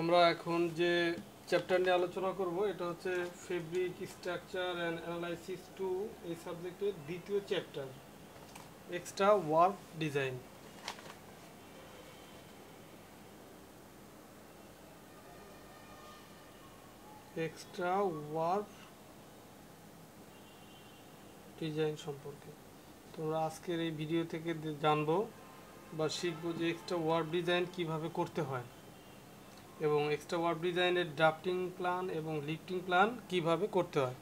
আমরা এখন যে চ্যাপ্টার নিয়ে আলোচনা করব, এটা হচ্ছে fabric structure and analysis two এই সাবজেক্টের দ্বিতীয় chapter extra work design extra work design সম্পর্কে। তোমরা আজকের এই ভিডিও থেকে জানব বা শিখব যে এক্সট্রা ওয়ার্ক ডিজাইন কীভাবে করতে হয়। এবং এক্সট্রা ওয়ার্ক ডিজাইনের ড্রাফটিং প্ল্যান এবং লিফটিং প্ল্যান কীভাবে করতে হয়।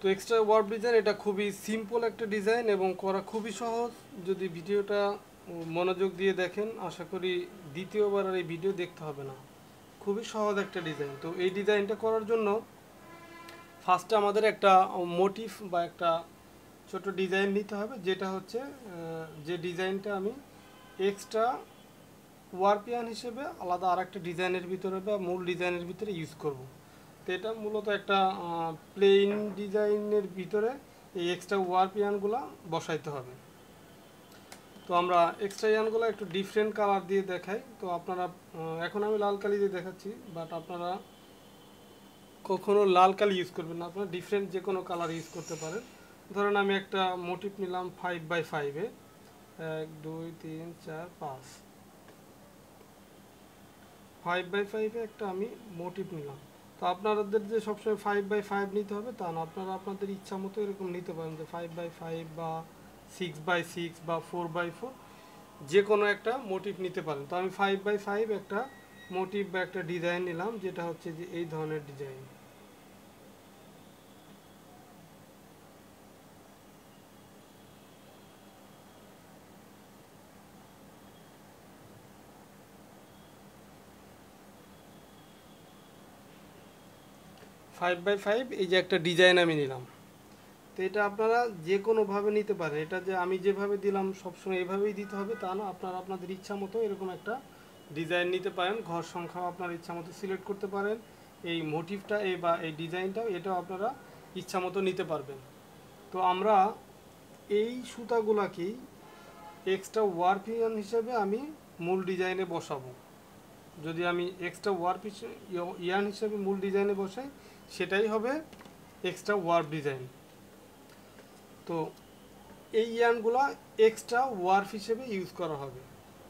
তো এক্সট্রা ওয়ার্ক ডিজাইন এটা খুবই সিম্পল একটা ডিজাইন এবং করা খুবই সহজ। যদি ভিডিওটা মনোযোগ দিয়ে দেখেন, আশা করি দ্বিতীয়বার আর এই ভিডিও দেখতে হবে না। খুবই সহজ একটা ডিজাইন তো এই ডিজাইনটা করার জন্য ফার্স্টে আমাদের একটা মোটিভ বা একটা ছোট ডিজাইন নিতে হবে, যেটা হচ্ছে যে ডিজাইনটা আমি এক্সট্রা ওয়ারপিয়ান হিসেবে আলাদা আর একটা ডিজাইনের ভিতরে বা মূল ডিজাইনের ভিতরে ইউজ করব। তো এটা মূলত একটা প্লেন ডিজাইনের ভিতরে এই এক্সট্রা ওয়ারপিয়ানগুলো বসাইতে হবে। তো আমরা এক্সট্রা ইয়ানগুলো একটু ডিফারেন্ট কালার দিয়ে দেখাই। তো আপনারা এখন আমি লাল কালি দিয়ে দেখাচ্ছি বাট আপনারা কখনো লাল কালি ইউজ করবেন না। আপনারা ডিফারেন্ট যে কোনো কালার ইউজ করতে পারেন। ধরেন আমি একটা মোটিভ নিলাম ফাইভ বাই ফাইভে এক, দুই, তিন, চার, পাঁচ। ফাইভ বাই ফাইভে একটা আমি মোটিভ নিলাম। তো আপনাদের যে সবসময় ফাইভ বাই ফাইভ নিতে হবে, তা না, আপনারা আপনাদের ইচ্ছা মতো এরকম নিতে পারেন যে ফাইভ বাই ফাইভ বা সিক্স বাই সিক্স বা ফোর বাই ফোর যে কোনো একটা মোটিভ নিতে পারেন। তো আমি ফাইভ বাই ফাইভ একটা মোটিভ বা একটা ডিজাইন নিলাম, যেটা হচ্ছে যে এই ধরনের ডিজাইন ফাইভ বাই ফাইভ এই যে একটা ডিজাইন আমি নিলাম। তো এটা আপনারা যে কোনোভাবে নিতে পারেন, এটা যে আমি যেভাবে দিলাম, সবসময় এভাবেই দিতে হবে, তা না, আপনারা আপনাদের ইচ্ছা মতো এরকম একটা ডিজাইন নিতে পারেন। ঘর সংখ্যাও আপনার ইচ্ছা মতো সিলেক্ট করতে পারেন। এই মোটিভটা এই বা এই ডিজাইনটাও এটাও আপনারা ইচ্ছা মতো নিতে পারবেন। তো আমরা এই সুতাগুলাকেই এক্সট্রা ওয়ার্কিং হিসেবে আমি মূল ডিজাইনে বসাবো। যদি আমি এক্সট্রা ওয়ার্প ইয়ান হিসেবে মূল ডিজাইনে বসাই সেটাই হবে এক্সট্রা ওয়ার্প ডিজাইন তো এই ইয়ানগুলো এক্সট্রা ওয়ার্প হিসেবে ইউজ করা হবে।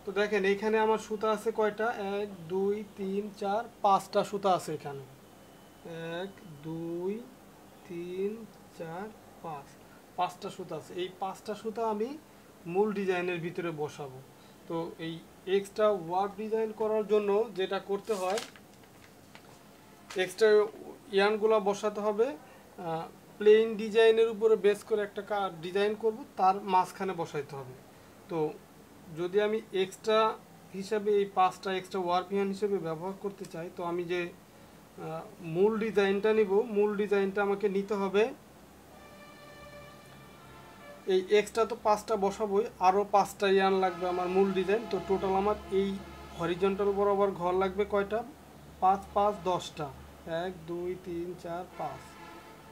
তো দেখেন, এখানে আমার সুতা আছে কয়টা? এক, দুই, তিন, চার, পাঁচটা সুতা আছে এখানে। এক, দুই, তিন, চার, পাঁচ। পাঁচটা সুতা আছে। এই পাঁচটা সুতা আমি মূল ডিজাইনের ভিতরে বসাবো। তো এই এক্সট্রা ওয়ার্ক ডিজাইন করার জন্য যেটা করতে হয় এক্সট্রা ইয়ানগুলো বসাতে হবে। প্লেন ডিজাইনের উপরে বেস করে একটা ডিজাইন করব, তার মাঝখানে বসাইতে হবে। তো যদি আমি এক্সট্রা হিসাবে, এই পাঁচটা এক্সট্রা ওয়ার্ক ইয়ান হিসেবে ব্যবহার করতে চাই, তো আমি যে মূল ডিজাইনটা নিব, মূল ডিজাইনটা আমাকে নিতে হবে। এই এক্সট্রা তো পাঁচটা বসাবোই আরও পাঁচটা ইয়ান লাগবে আমার মূল ডিজাইন তো টোটাল আমার এই হরিজন্টাল বরাবর ঘর লাগবে কয়টা? পাঁচ পাঁচ, দশটা। এক, দুই, তিন, চার, পাঁচ।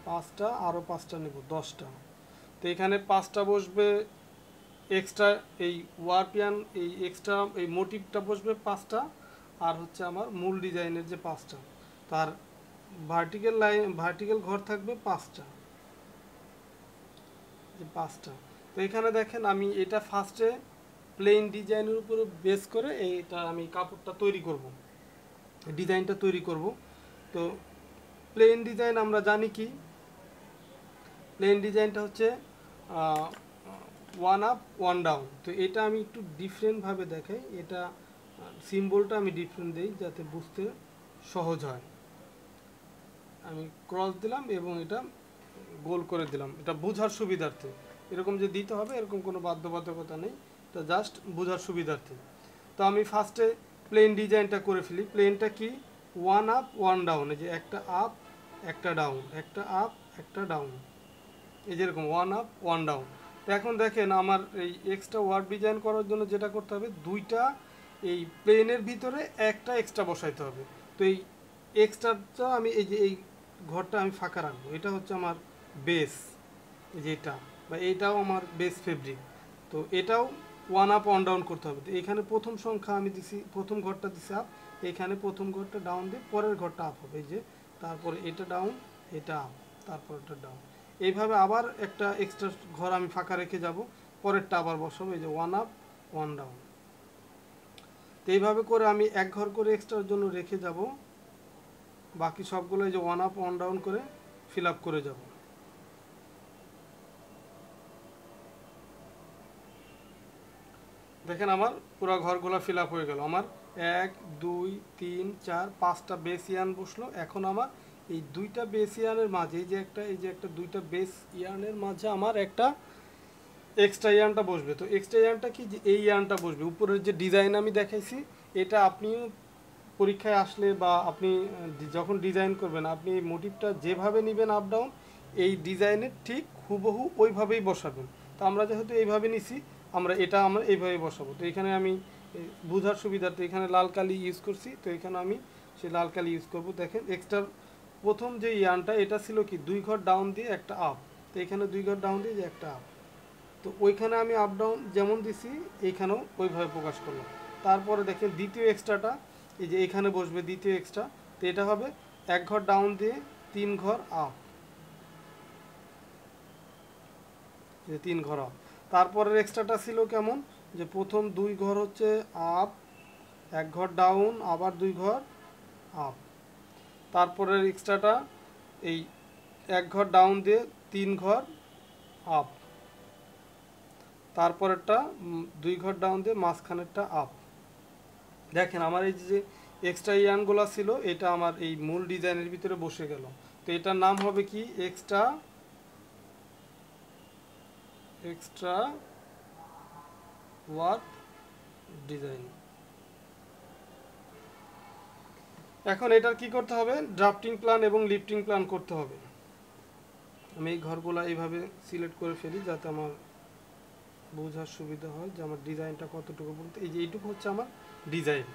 পাঁচটা আরও পাঁচটা নেব, দশটা। তো এখানে পাঁচটা বসবে এক্সট্রা এই ওয়ারপিয়ান এই এক্সট্রা এই মোটিভটা বসবে পাঁচটা আর হচ্ছে আমার মূল ডিজাইনের যে পাঁচটা। তার ভার্টিক্যাল লাইন ভার্টিক্যাল ঘর থাকবে পাঁচটা। যে পাঁচটা। তো এখানে দেখেন আমি এটা ফার্স্টে প্লেন ডিজাইনের উপরে বেস করে এইটা আমি কাপড়টা তৈরি করব। ডিজাইনটা তৈরি করব। তো প্লেন ডিজাইন আমরা জানি কি? প্লেন ডিজাইনটা হচ্ছে ওয়ান আপ ওয়ান ডাউন তো এটা আমি একটু ডিফারেন্টভাবে দেখাই। এটা সিম্বলটা আমি ডিফারেন্ট দিই যাতে বুঝতে সহজ হয়। আমি ক্রস দিলাম এবং এটা গোল করে দিলাম। এটা বোঝার সুবিধার্থে। এরকম যে দিতে হবে, এরকম কোনো বাধ্যবাধকতা নেই। এটা জাস্ট বোঝার সুবিধার্থে। তো আমি ফার্স্টে প্লেন ডিজাইনটা করে ফেলি। প্লেনটা কি? ওয়ান আপ, ওয়ান ডাউন, এই যে একটা আপ, একটা ডাউন, একটা আপ, একটা ডাউন। এই যেরকম ওয়ান আপ, ওয়ান ডাউন। তো এখন দেখেন আমার এই এক্সট্রা ওয়ার্ড ডিজাইন করার জন্য যেটা করতে হবে, দুইটা এই প্লেনের ভিতরে একটা এক্সট্রা বসাইতে হবে। তো এই এক্সট্রাটা আমি এই যে এই ঘরটা আমি ফাঁকা রাখব। এটা হচ্ছে আমার বেস, এই যে এটা, বা এইটাও আমার বেস ফেব্রিক। তো এটাও ওয়ান আপ, ওয়ান ডাউন করতে হবে। তো এখানে প্রথম সংখ্যা আমি দিছি, প্রথম ঘরটা দিছি আপ এখানে প্রথম ঘরটা ডাউন দিয়ে পরের ঘরটা আপ হবে। এই যে, তারপরে এটা ডাউন এটা আপ তারপর এটা ডাউন এইভাবে আবার একটা এক্সট্রা ঘর আমি ফাঁকা রেখে যাব, পরেরটা আবার বসাবো, এই যে ওয়ান আপ ওয়ান ডাউন তো এইভাবে করে আমি এক ঘর করে এক্সট্রার জন্য রেখে যাব। বাকি সবগুলো এই যে ওয়ান আপ ওয়ান ডাউন করে ফিল আপ করে যাব। দেখেন আমার পুরো ঘরগুলো ফিল আপ হয়ে গেল। আমার এক, দুই, তিন, চার, পাঁচটা বেস ইয়ান বসল। এখন আমার এই দুইটা বেস ইয়ানের মাঝে, এই যে একটা, এই যে একটা দুইটা বেস ইয়ানের মাঝে আমার একটা এক্সট্রা ইয়ানটা বসবে। তো এক্সট্রা ইয়ানটা কি? যে এই ইয়ানটা বসবে। উপরের যে ডিজাইন আমি দেখাইছি, এটা আপনিও পরীক্ষায় আসলে বা আপনি যখন ডিজাইন করবেন, আপনি এই মোটিভটা যেভাবে নেবেন আপ ডাউন এই ডিজাইনের ঠিক হুবহু ওইভাবেই বসাবেন। তো আমরা যেহেতু এইভাবে নিছি, আমরা এটা আমরা এইভাবে বসাবো। তো এখানে আমি বোঝার সুবিধার্থে এখানে লাল কালি ইউজ করছি, তো এখানে আমি সেই লাল কালি ইউজ করব। দেখেন এক্সট্রা প্রথম যে ইয়ানটা এটা ছিল কি, দুই ঘর ডাউন দিয়ে একটা আপ তো এখানে দুই ঘর ডাউন দিয়ে যে একটা আপ তো ওইখানে আমি আপ ডাউন যেমন দিছি এইখানেও ওইভাবে প্রকাশ করলাম। তারপরে দেখেন, দ্বিতীয় এক্সট্রাটা এই যে এখানে বসবে দ্বিতীয় এক্সট্রা তো এটা হবে এক ঘর ডাউন দিয়ে তিন ঘর আপ তিন ঘর আপ তারপরের এক্সট্রাটা ছিল কেমন? যে প্রথম দুই ঘর হচ্ছে আপ এক ঘর ডাউন আবার দুই ঘর আপ তারপরের এক্সট্রাটা এই এক ঘর ডাউন দিয়ে তিন ঘর আপ তারপরেরটা দুই ঘর ডাউন দিয়ে মাঝখানেরটা আপ দেখেন, আমার এই যে এক্সট্রা ইয়ানগুলো ছিল, এটা আমার এই মূল ডিজাইনের ভিতরে বসে গেল। তো এটার নাম হবে কি? Extra extra work design. এখন এটার কি করতে হবে? ড্রাফটিং প্ল্যান এবং লিফটিং প্ল্যান করতে হবে। আমি এই ঘরগুলো এইভাবে সিলেক্ট করে ফেলি যাতে আমার বোঝার সুবিধা হয় যে আমার ডিজাইনটা কতটুকু বলতে এই যে এইটুকু হচ্ছে আমার ডিজাইন।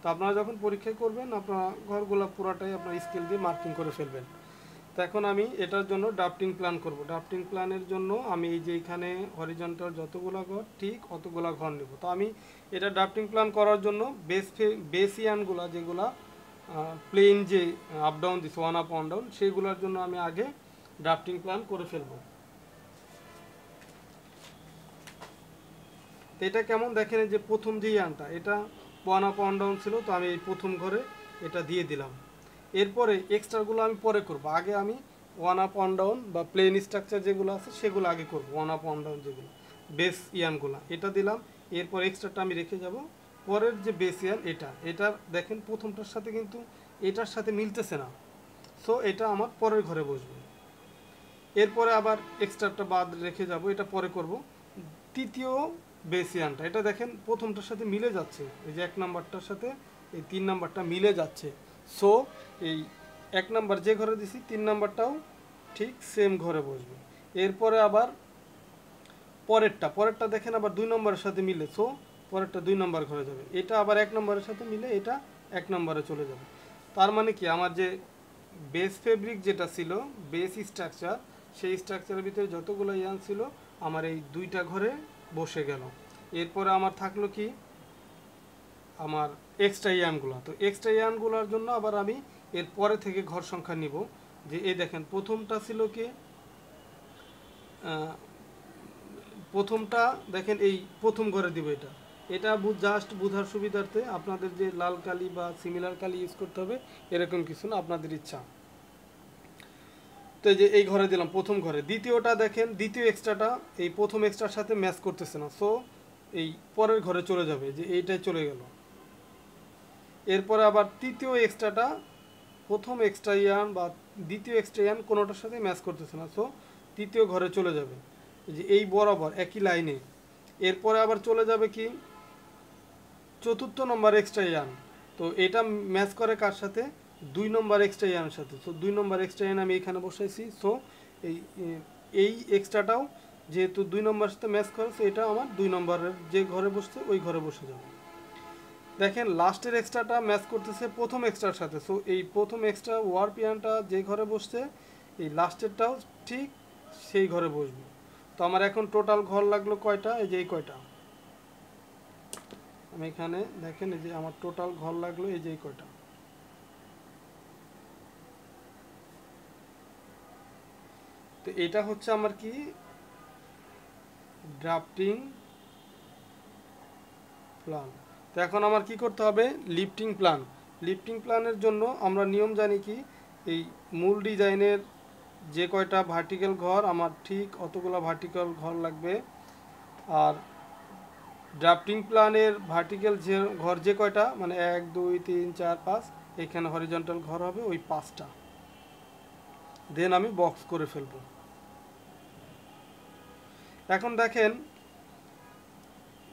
তো আপনারা যখন পরীক্ষা করবেন, আপনারা ঘরগুলো পুরাটাই আপনার স্কেল দিয়ে মার্কিং করে ফেলবেন। এখন আমি এটার জন্য ড্রাফটিং প্ল্যান করব। ড্রাফটিং প্ল্যানের জন্য আমি এই যে এখানে হরিজন্টাল যতগুলা ঘর, ঠিক অতগুলা ঘর নেব। তো আমি এটা ড্রাফটিং প্ল্যান করার জন্য বেস বেসিয়ানগুলা যেগুলা প্লেন যে আপ ডাউন দিচ্ছে ওয়ান আপ ওয়ান ডাউন সেইগুলোর জন্য আমি আগে ড্রাফটিং প্ল্যান করে ফেলব। তো এটা কেমন? দেখেন যে প্রথম যে ইয়ানটা এটা ওয়ান আপ ওয়ান ডাউন ছিল, তো আমি এই প্রথম ঘরে এটা দিয়ে দিলাম। এরপরে এক্সট্রাগুলো আমি পরে করব। আগে আমি ওয়ান আপ ওয়ান ডাউন বা প্লেন স্ট্রাকচার যেগুলো আছে সেগুলো আগে করব ওয়ান আপ ওয়ান ডাউন যেগুলো। বেস ইয়ানগুলো এটা দিলাম, এরপর এক্সট্রাটা আমি রেখে যাব। পরের যে বেস ইয়ান এটা এটার দেখেন প্রথমটার সাথে কিন্তু এটার সাথে মিলতেছে না। সো এটা আমার পরের ঘরে বসবে। এরপরে আবার এক্সট্রাটা বাদ রেখে যাব, এটা পরে করব। তৃতীয় বেসিয়ানটা এটা দেখেন প্রথমটার সাথে মিলে যাচ্ছে। এই যে এক নাম্বারটার সাথে এই তিন নাম্বারটা মিলে যাচ্ছে। সো এই এক নাম্বার যে ঘরে দিছি, তিন নাম্বারটাও ঠিক সেম ঘরে বসবে। এরপরে আবার পরেরটা পরেরটা দেখেন আবার দুই নম্বরের সাথে মিলে। সো পরেরটা দুই নম্বর ঘরে যাবে। এটা আবার এক নম্বরের সাথে মিলে এটা এক নম্বরে চলে যাবে। তার মানে কি, আমার যে বেস ফেব্রিক যেটা ছিল বেস স্ট্রাকচার সেই স্ট্রাকচারের ভিতরে যতগুলো ইয়ান ছিল, আমার এই দুইটা ঘরে বসে গেল। এরপরে আমার থাকল কি আমার এক্সট্রা ইয়ানগুলো তো এক্সট্রা ইয়ানগুলোর জন্য আবার আমি এর পরে থেকে ঘর সংখ্যা নিব। যে এই দেখেন, প্রথমটা ছিল কি প্রথমটা দেখেন এই প্রথম ঘরে দিব এটা। এটা জাস্ট বোঝার সুবিধার্থে আপনাদের যে লাল কালি বা সিমিলার কালি ইউজ করতে হবে, এরকম কিছু না, আপনাদের ইচ্ছা। তো যে এই ঘরে দিলাম প্রথম ঘরে। দ্বিতীয়টা দেখেন, দ্বিতীয় এক্সট্রাটা এই প্রথম এক্সট্রার সাথে ম্যাচ করতেছে না। সো এই পরের ঘরে চলে যাবে, যে এইটাই চলে গেল। এরপরে আবার তৃতীয় এক্সট্রাটা প্রথম এক্সট্রা ইয়ান বা দ্বিতীয় এক্সট্রা ইয়ান কোনোটার সাথে ম্যাচ করতেছে না। সো তৃতীয় ঘরে চলে যাবে। যে এই বরাবর, একই লাইনে এরপরে আবার চলে যাবে কি? চতুর্থ নম্বর এক্সট্রা ইয়ান তো এটা ম্যাচ করে কার সাথে? দুই নম্বর এক্সট্রা ইয়ানের সাথে। সো দুই নম্বর এক্সট্রা ইয়ান আমি এখানে বসাইছি। সো এই এই এক্সট্রাটাও যেহেতু দুই নম্বরের সাথে ম্যাচ করে, so এটা আমার দুই নম্বরের যে ঘরে বসছে, ওই ঘরে বসে যাবে। দেখেন, লাস্টের এক্সট্রাটা ম্যাচ করতেছে প্রথম এক্সট্রার সাথে। সো এই প্রথম এক্সট্রা ওয়ার পিয়ানটা যে ঘরে বসছে, এই লাস্টেরটাও ঠিক সেই ঘরে বসবে। তো আমার এখন টোটাল ঘর লাগল কয়টা? এই যে কয়টা। আমি এখানে দেখেন, এই যে আমার টোটাল ঘর লাগল, এই যে কয়টা। তো এটা হচ্ছে আমার কি? ড্রাফটিং প্ল্যান তো এখন আমার কি করতে হবে? লিফটিং প্ল্যান লিফটিং প্ল্যানের জন্য আমরা নিয়ম জানি কি? এই মূল ডিজাইনের যে কয়টা ভার্টিক্যাল ঘর, আমার ঠিক অতগুলো ভার্টিক্যাল ঘর লাগবে। আর ড্রাফটিং প্ল্যানের ভার্টিক্যাল যে ঘর যে কয়টা মানে এক, দুই, তিন, চার, পাঁচ, এখানে হরিজন্টাল ঘর হবে ওই পাঁচটা। দেন আমি বক্স করে ফেলব। এখন দেখেন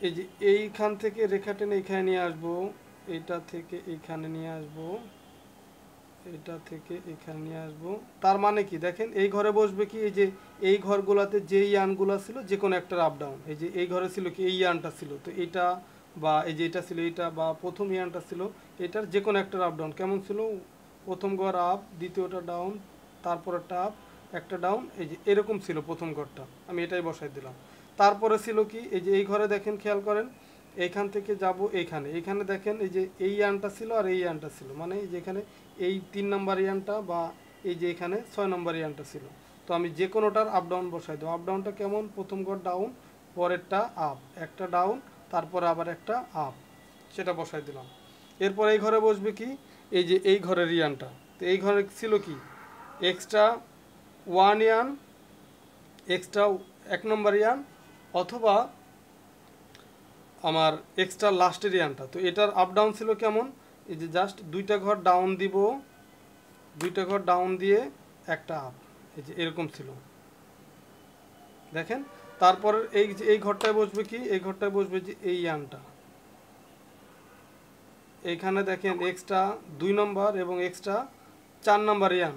এই যে এইখান থেকে রেখা টেনে এখানে নিয়ে আসব, এটা থেকে এইখানে নিয়ে আসব, এটা থেকে এখানে নিয়ে আসব। তার মানে কি? দেখেন, এই ঘরে বসবে কি? এই যে এই ঘরগুলোতে যে ইয়ানগুলো ছিল যে কোনো একটা আপ ডাউন এই যে এই ঘরে ছিল কি? এই ইয়ানটা ছিল। তো এটা বা এই যে এটা ছিল, এটা বা প্রথম ইয়ানটা ছিল, এটার যে কোনো একটা আপ ডাউন কেমন ছিল? প্রথম ঘর আপ দ্বিতীয়টা ডাউন তারপরেরটা আপ একটা ডাউন এই যে এরকম ছিল প্রথম ঘরটা। আমি এটাই বসাই দিলাম। তারপরে ছিল কি, এই যে এই ঘরে দেখেন, খেয়াল করেন, এইখান থেকে যাব এইখানে। এইখানে দেখেন, এই যে এই ইয়ানটা ছিল আর এই ইয়ানটা ছিল। মানে এই যে এখানে এই তিন নম্বর ইয়ানটা বা এই যে এখানে ছয় নম্বর ইয়ানটা ছিল। তো আমি যে কোনোটার আপ ডাউন বসাই দেবো। আপ ডাউনটা কেমন? প্রথম ঘর ডাউন পরেরটা আপ একটা ডাউন তারপরে আবার একটা আপ সেটা বসাই দিলাম। এরপর এই ঘরে বসবে কি? এই যে এই ঘরের ইয়ানটা। তো এই ঘরে ছিল কি? এক্সট্রা ওয়ান ইয়ান এক্সট্রা এক নম্বর ইয়ান অথবা আমার এক্সট্রা লাস্টের ইয়ানটা তো এটার আপ ডাউন ছিল কেমন? এই যে জাস্ট দুইটা ঘর ডাউন দিব, দুইটা ঘর ডাউন দিয়ে একটা আপ এই যে এরকম ছিল। দেখেন? তারপর এই যে, এই ঘরটায় বসবে কি? এই ঘরটায় বসবে যে এই ইয়ানটা। এইখানে দেখেন এক্সট্রা দুই নম্বর এবং এক্সট্রা চার নম্বর ইয়ান।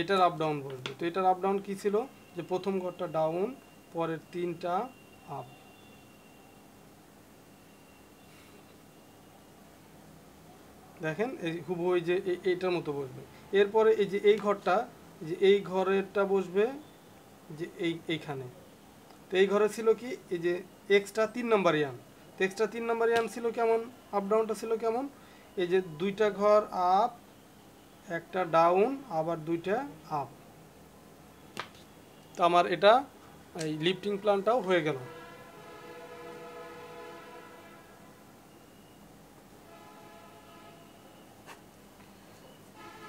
এটার আপ ডাউন বসবে। তো এটার আপ ডাউন কী ছিল? যে প্রথম ঘরটা ডাউন পরের তিনটা আপ। দেখেন, এই এই যে এইটার মতো বসবে। এরপরে এই যে এই ঘরটা যে এই ঘরেরটা বসবে যে এই, এইখানে। তো এই ঘরে ছিল কি, এই যে এক্সট্রা তিন নাম্বার ইয়ান। তো এক্সট্রা তিন নাম্বার ইয়ান ছিল কেমন? আপ ডাউনটা ছিল কেমন? এই যে দুইটা ঘর আপ একটা ডাউন আবার দুইটা আপ তো আমার এটা এই লিফটিং প্ল্যানটাও হয়ে গেল।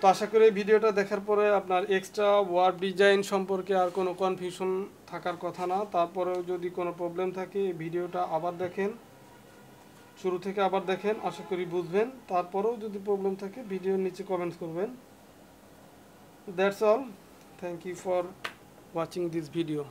তো আশা করি ভিডিওটা দেখার পরে আপনার এক্সট্রা ওয়ার্ড ডিজাইন সম্পর্কে আর কোনো কনফিউশন থাকার কথা না। তারপরেও যদি কোনো প্রবলেম থাকে ভিডিওটা আবার দেখেন। শুরু থেকে আবার দেখেন, আশা করি বুঝবেন। তারপরেও যদি প্রবলেম থাকে, ভিডিওর নিচে কমেন্টস করবেন। That's all thank you for watching this video